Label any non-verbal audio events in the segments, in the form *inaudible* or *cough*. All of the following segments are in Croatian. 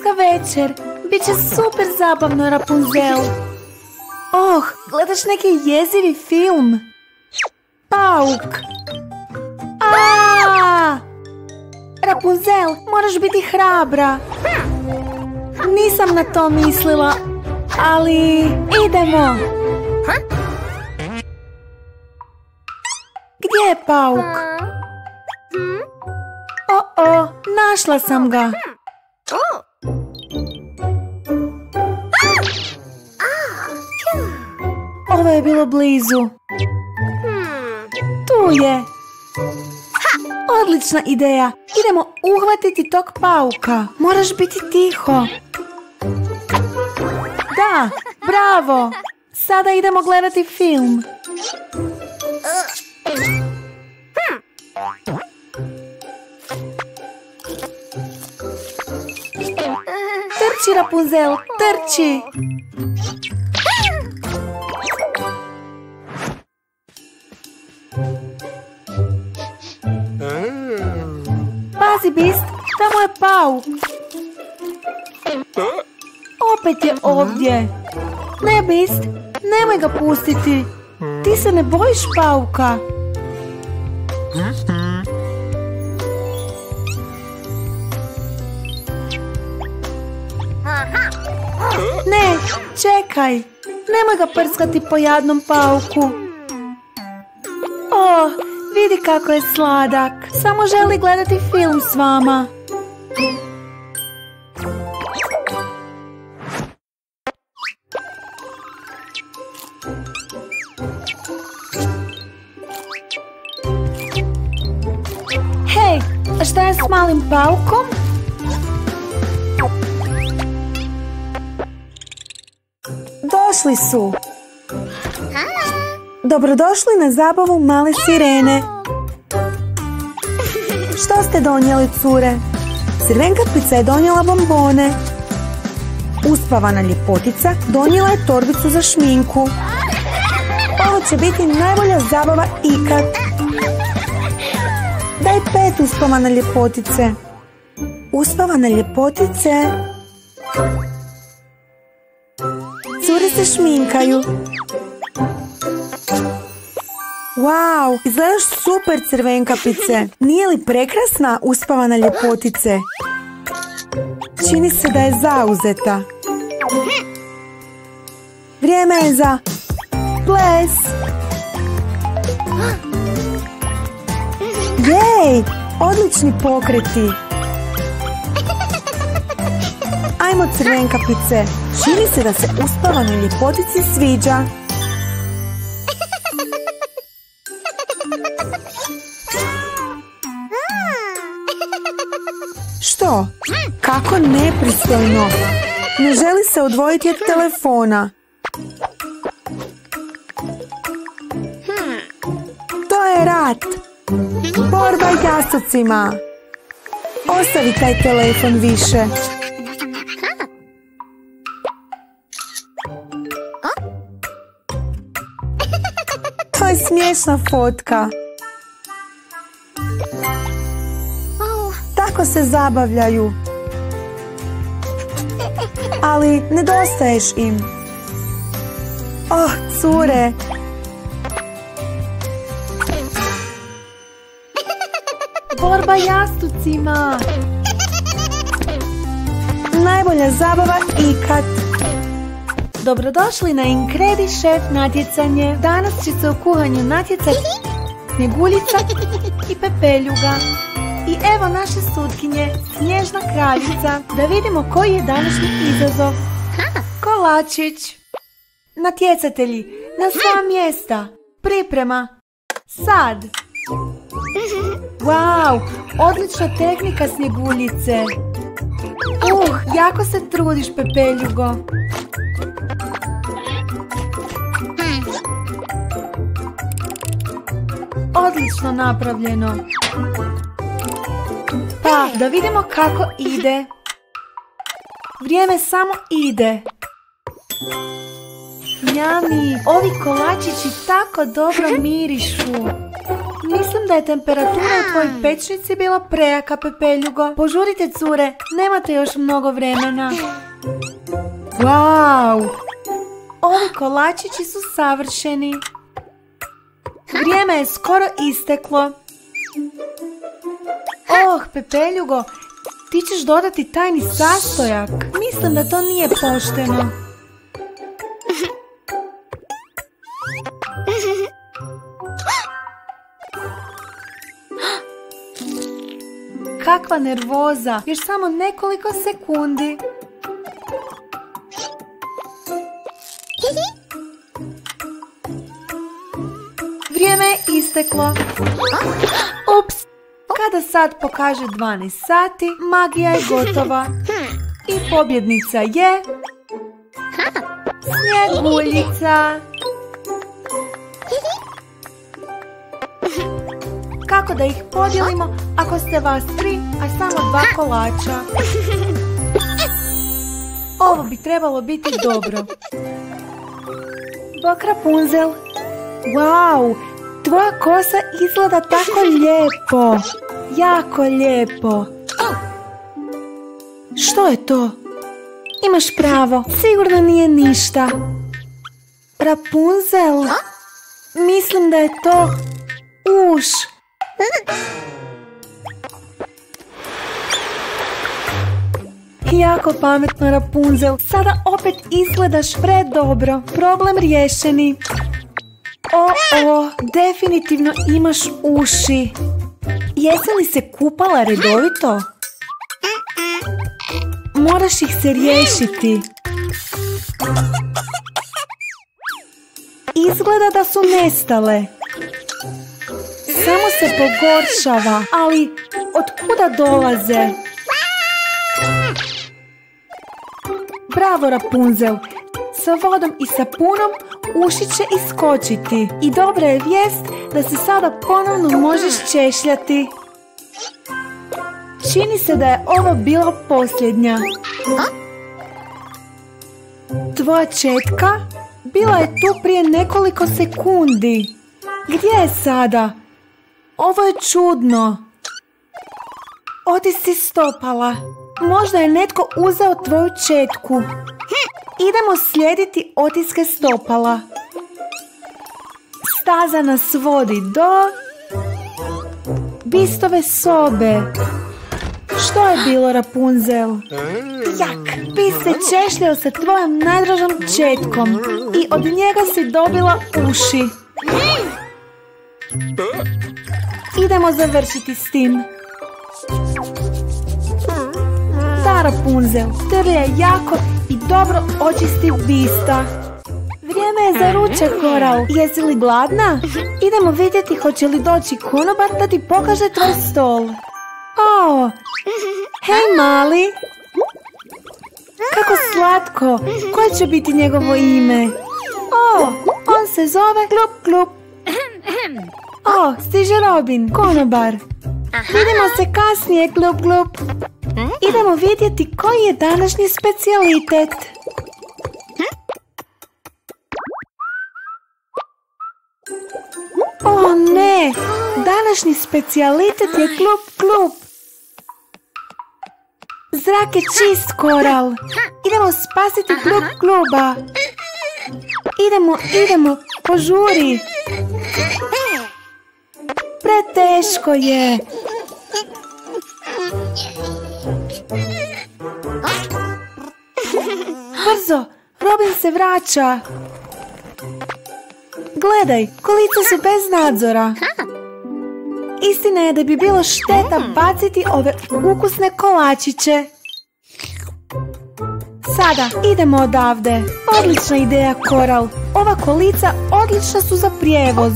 Roditeljska večer. Biće super zabavno, Rapunzel. Oh, gledaš neki jezivi film. Pauk. A! Rapunzel, moraš biti hrabra. Nisam na to mislila, ali idemo. Gdje je pauk? O-o, našla sam ga. Ovo je bilo blizu. Tu je. Odlična ideja. Idemo uhvatiti tog pauka. Moraš biti tiho. Da, bravo. Sada idemo gledati film. Trči, Rapunzel, trči! Pazi, Bist, tamo je pauk. Opet je ovdje. Ne, Bist, nemoj ga pustiti. Ti se ne bojiš pauka. Ne, čekaj. Nemoj ga prskati po jadnom pauku. Vidi kako je sladak. Samo želi gledati film s vama. Hej, a šta je s malim paukom? Došli su. Dobrodošli na zabavu male sirene. Što ste donijeli, cure? Crvenkapica je donijela bombone. Uspavana ljepotica donijela je torbicu za šminku. Ovo će biti najbolja zabava ikad. Daj pet uspavane ljepotice. Uspavane ljepotice. Cure se šminkaju. Wow, izgledaš super crvenkapice. Nije li prekrasna uspavana ljepotice? Čini se da je zauzeta. Vrijeme je za ples. Jej, odlični pokreti. Ajmo crvenkapice. Čini se da se uspavanoj ljepotici sviđa. Što? Kako nepristojno. Ne želi se odvojiti od telefona. To je rat. Borba jasocima. Ostavi taj telefon više. Smiješna fotka. Tako se zabavljaju. Ali nedostaješ im. Oh, cure. Borba jastucima. Najbolja zabava ikad. Dobrodošli na Incredi Chef natjecanje. Danas će se u kuhanju natjecati Snjeguljica i Pepeljuga. I evo naše sutkinje, Snježna kraljica. Da vidimo koji je današnji izazov. Kolačić. Natjecatelji, na sva mjesta. Priprema. Sad. Wow, odlična tehnika Snjeguljice. Uh, jako se trudiš, Pepeljugo. Odlično napravljeno. Pa, da vidimo kako ide. Vrijeme samo ide. Njami, ovi kolačići tako dobro mirišu. Mislim da je temperatura u tvojoj pečnici bila prejaka, Pepeljugo. Požurite, cure, nemate još mnogo vremena. Wow! Ovi kolačići su savršeni. Vrijeme je skoro isteklo. Oh, Pepeljugo, ti ćeš dodati tajni sastojak. Mislim da to nije pošteno. Kakva nervoza, još samo nekoliko sekundi. Isteklo. Ups! Kada sad pokaže 12 sati, magija je gotova. I pobjednica je... Snjeguljica. Kako da ih podijelimo ako ste vas tri, a samo dva kolača? Ovo bi trebalo biti dobro. Bok Rapunzel. Wow, tvoja kosa izgleda tako lijepo. Jako lijepo. Što je to? Imaš pravo, sigurno nije ništa. Rapunzel? Mislim da je to uš. Jako pametno Rapunzel, sada opet izgledaš predobro. Problem riješeni. O, o, definitivno imaš uši. Jesi li se kupala redovito? Moraš ih se riješiti. Izgleda da su nestale. Samo se pogoršava, ali od kuda dolaze? Bravo Rapunzel, sa vodom i sapunom uši će iskočiti. I dobra je vijest da se sada ponovno možeš češljati. Čini se da je ovo bila posljednja. Tvoja četka bila je tu prije nekoliko sekundi. Gdje je sada? Ovo je čudno. Odi si stopala. Možda je netko uzeo tvoju četku. Idemo slijediti otiske stopala. Staza nas vodi do... Bistove sobe. Što je bilo, Rapunzel? Jak, bi se češljao sa tvojom najdražom četkom i od njega si dobila uši. Idemo završiti s tim. Rapunzel, trlja jako i dobro očisti bista. Vrijeme je za ručak, Koral. Jesi li gladna? Idemo vidjeti hoće li doći konobar da ti pokaže tvoj stol. O, hej mali. Kako slatko. Koje će biti njegovo ime? O, on se zove Glup Glup. O, stiže Robin, konobar. Vidimo se kasnije, Glup Glup. Idemo vidjeti koji je današnji specijalitet. O ne, današnji specijalitet je Glup Glup. Zrak je čist, Koral. Idemo spasiti Glup Gluba. Idemo, idemo, požuri. Preteško je. Brzo, Robin se vraća. Gledaj, kolica su bez nadzora. Istina je da bi bilo šteta baciti ove ukusne kolačiće. Sada idemo odavde. Odlična ideja, Koral. Ova kolica odlična su za prijevoz.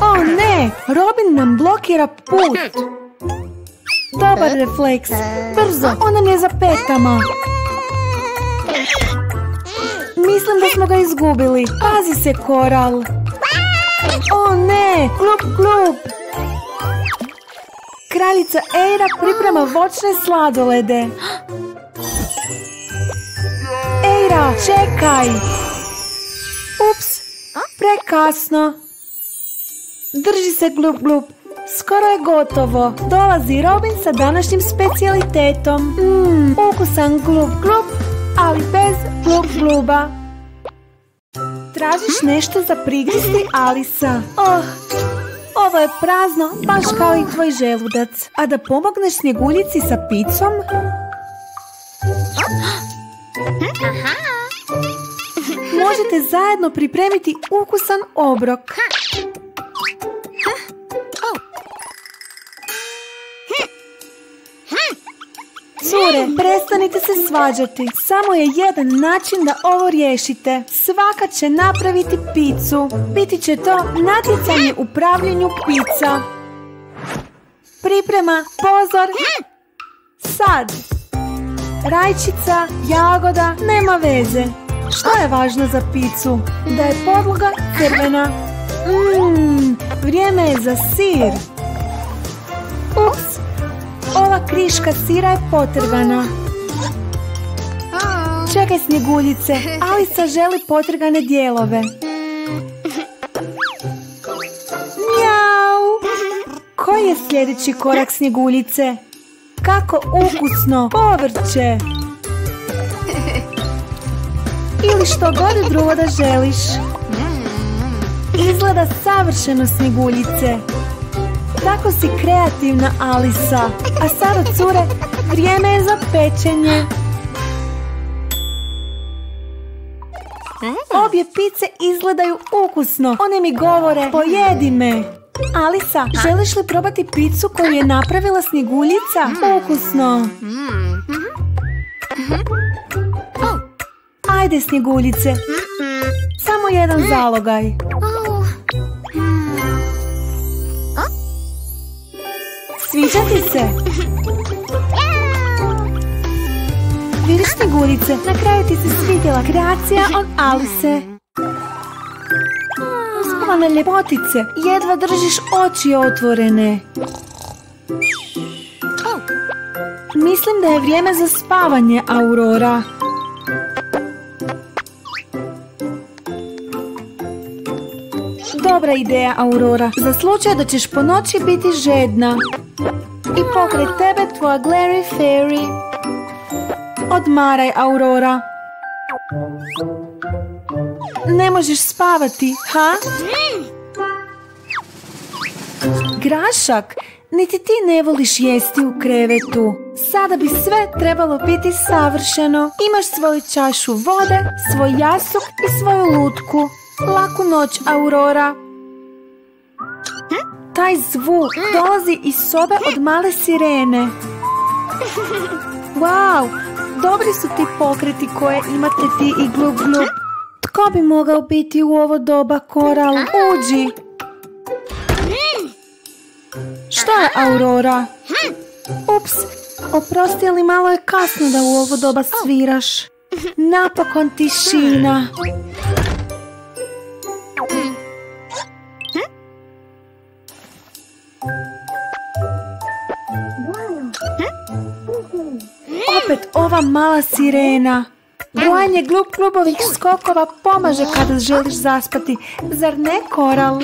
O ne, Robin nam blokira put. Dobar refleks. Brzo, on nam je za petama. Mislim da smo ga izgubili. Pazi se, Koral. O ne, glup, glup. Kraljica Eira priprema voćne sladolede. Eira, čekaj. Ups, prekasno. Drži se glup glup. Skoro je gotovo. Dolazi Robin sa današnjim specijalitetom. Mmm, ukusan glup glup, ali bez glup gluba. Tražiš nešto za prigristi, Alisa? Oh, ovo je prazno, baš kao i tvoj želudac. A da pomogneš snjeguljici sa picom? Možete zajedno pripremiti ukusan obrok. Cure, prestanite se svađati. Samo je jedan način da ovo riješite. Svaka će napraviti picu. Biti će to natjecanje u pravljenju pica. Priprema, pozor. Sad. Rajčica, jagoda, nema veze. Što je važno za picu? Da je podloga crvena. Mmm, vrijeme je za sir. Ups, ova kriška sira je potrgana. Čekaj snjeguljice, Alisa želi potrgane dijelove. Mjau! Koji je sljedeći korak snjeguljice? Kako ukusno! Povrće! Ili što god drugo da želiš. Izgleda savršeno snjeguljice. Tako si kreativna, Alisa. A sada, cure, vrijeme je za pečenje. Obje pice izgledaju ukusno. One mi govore, pojedi me. Alisa, želiš li probati picu koju je napravila snjeguljica? Ukusno. Ajde, snjeguljice. Samo jedan zalogaj. Sviđa ti se? Vidiš snjeguljice, na kraju ti se svidjela kreacija od Alice. Uspavane ljepotice, jedva držiš oči otvorene. Mislim da je vrijeme za spavanje, Aurora. Dobra ideja, Aurora. Za slučaj da ćeš po noći biti žedna. I pokraj tebe tvoja Glary Fairy. Odmaraj, Aurora. Ne možeš spavati, ha? Grašak, niti ti ne voliš jesti u krevetu. Sada bi sve trebalo biti savršeno. Imaš svoju čašu vode, svoj jasuk i svoju lutku. Laku noć, Aurora. Taj zvuk dolazi iz sobe od male sirene. Wow, dobri su ti pokreti koje imate ti i glub glub. Tko bi mogao biti u ovo doba koral? Uđi. Što je Aurora? Ups, oprosti, ali malo je kasno da u ovo doba sviraš. Napokon tišina. Ova mala sirena. Brojanje glup klubovih skokova pomaže kada želiš zaspati. Zar ne, Koral?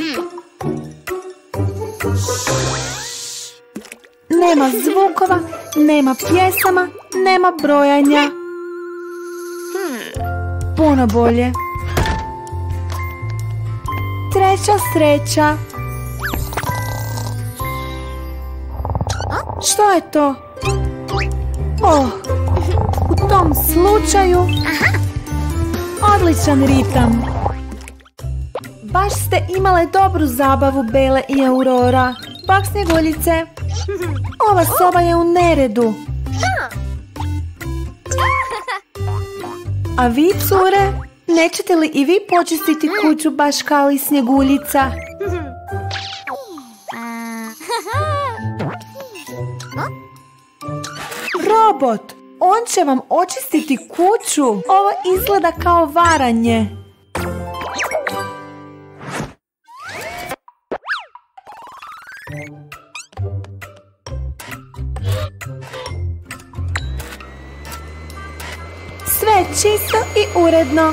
Nema zvukova, nema pjesama, nema brojanja. Puno bolje. Treća sreća. Što je to? Oh, u tom slučaju... Odličan ritam. Baš ste imale dobru zabavu, Bele i Aurora. Pak snjeguljice. Ova soba je u neredu. A vi, cure, nećete li i vi počistiti kuću baš kao i snjeguljica? *laughs* Robot! On će vam očistiti kuću. Ovo izgleda kao varanje. Sve je čisto i uredno.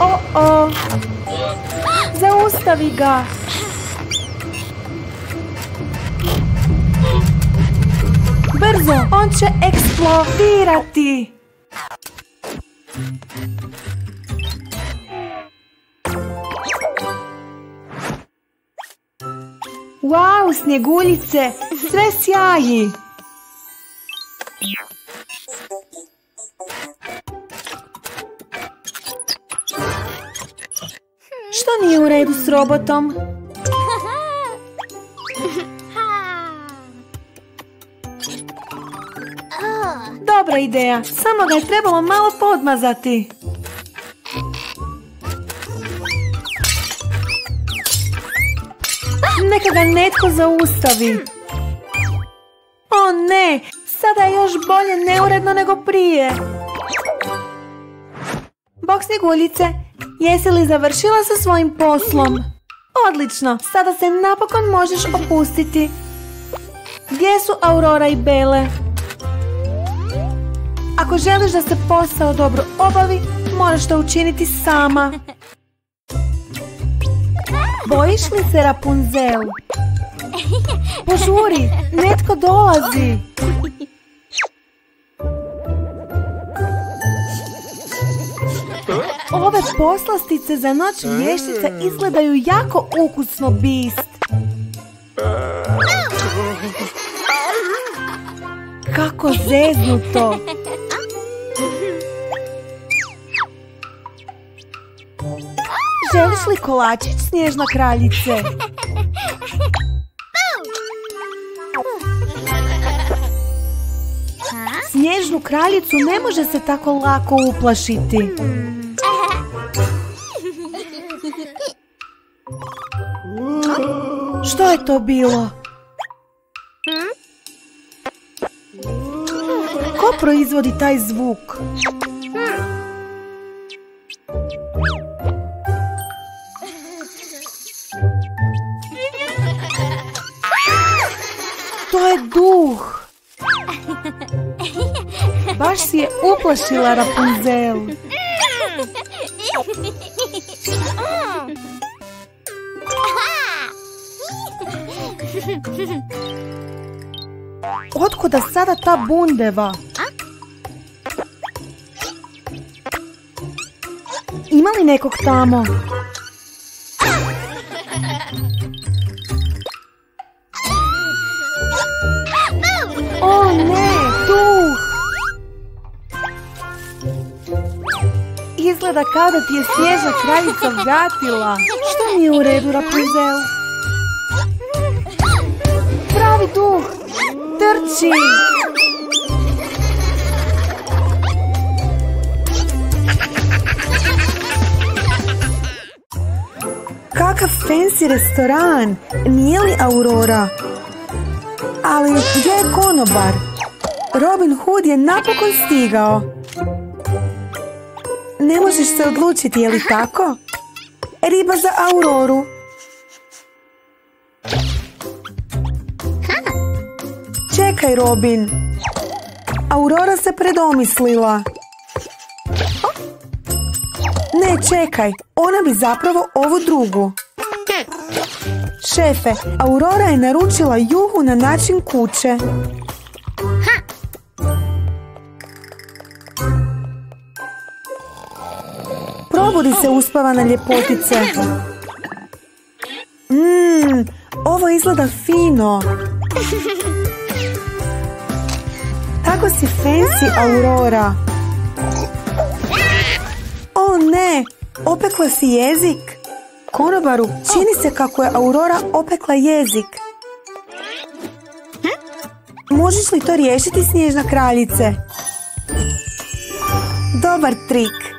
O, o, Zaustavi ga! Brzo, on će eksplodirati! Wow, snjeguljice, sve sjaji! Što nije u redu s robotom? Dobra ideja, samo ga je trebalo malo podmazati. Neka ga netko zaustavi. O ne, sada je još bolje neuredno nego prije. Bok snjeguljice, jesi li završila sa svojim poslom? Odlično, sada se napokon možeš opustiti. Gdje su Aurora i Bele? Ako želiš da se posao dobro obavi, moraš to učiniti sama. Bojiš li se Rapunzel? Požuri, netko dolazi. Ove poslastice za noć vještice izgledaju jako ukusno bist. Kako zeznuto! Želiš li kolačić, snježna kraljice? Snježnu kraljicu ne može se tako lako uplašiti. Što je to bilo? Ko proizvodi taj zvuk? Je duh. Baš si je uplašila Rapunzel. Otkuda sada ta bundeva? Ima li nekog tamo? Izgleda kao da ti je snježna kraljica vratila. Što nije u redu, Rapunzel? Pravi duh! Trči! Kakav fancy restoran! Nije li Aurora? Ali gdje je konobar? Robin Hood je napokon stigao. Ne možeš se odlučiti, je li tako? Riba za Auroru. Čekaj, Robin. Aurora se predomislila. Ne, čekaj. Ona bi zapravo ovu drugu. Šefe, Aurora je naručila juhu na način kuće. Probudi se uspavana ljepotice. Mmm, ovo izgleda fino. Tako si fancy, Aurora. O ne, opekla si jezik. Konobaru, čini se kako je Aurora opekla jezik. Možeš li to riješiti, snježna kraljice? Dobar trik.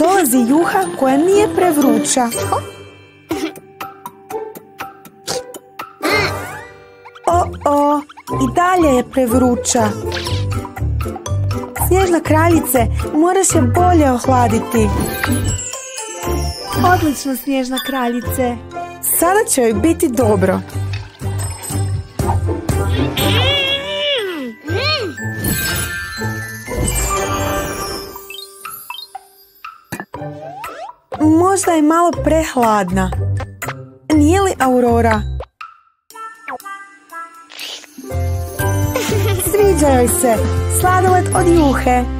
Dolazi juha koja nije prevruća. O, o, i dalje je prevruća. Snježna kraljice, moraš je bolje ohladiti. Odlično, snježna kraljice. Sada će joj biti dobro. Možda je malo prehladna. Nije li Aurora? Sviđa joj se. Sladoled od juhe.